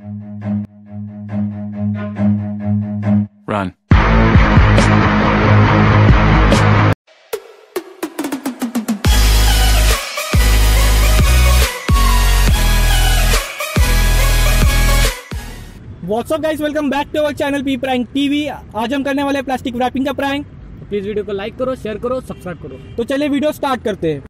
Run. What's up guys welcome back to our channel P prank TV आज हम करने वाले प्लास्टिक रैपिंग का प्रैंक प्लीज़ वीडियो को लाइक करो शेयर करो सब्सक्राइब करो। तो चलिए वीडियो स्टार्ट करते हैं।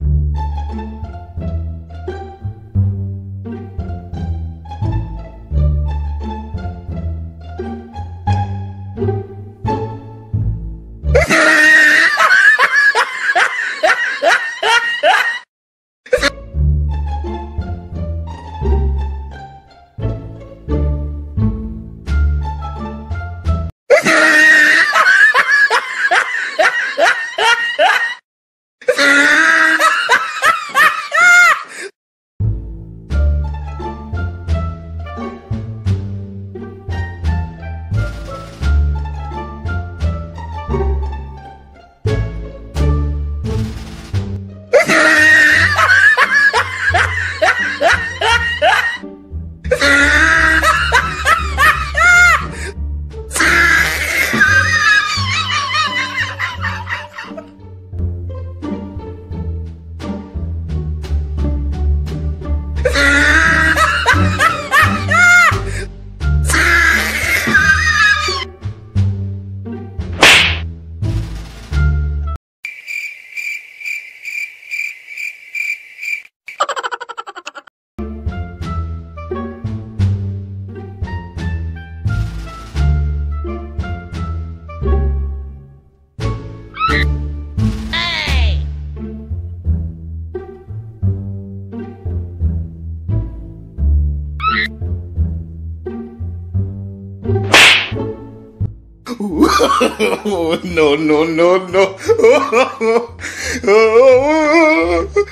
oh, no, no, no, no. Oh, oh,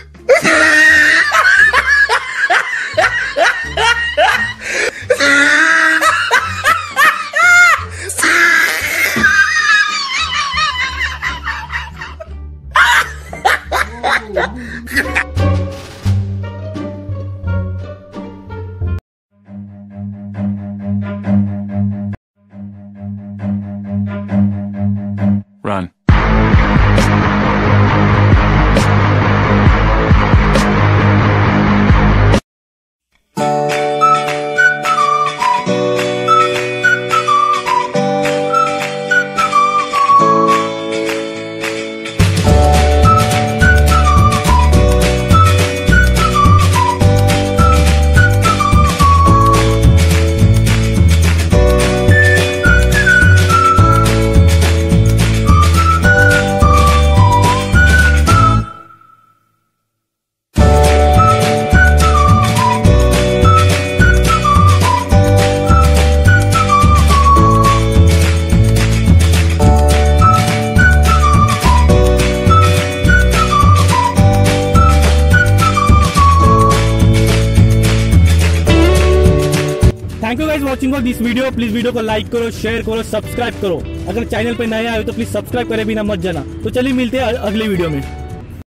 Watching all this video please video को लाइक करो शेयर करो सब्सक्राइब करो। अगर चैनल पर नए आए तो प्लीज़ सब्सक्राइब करे बिना मत जाना। तो चलिए मिलते हैं अगले वीडियो में।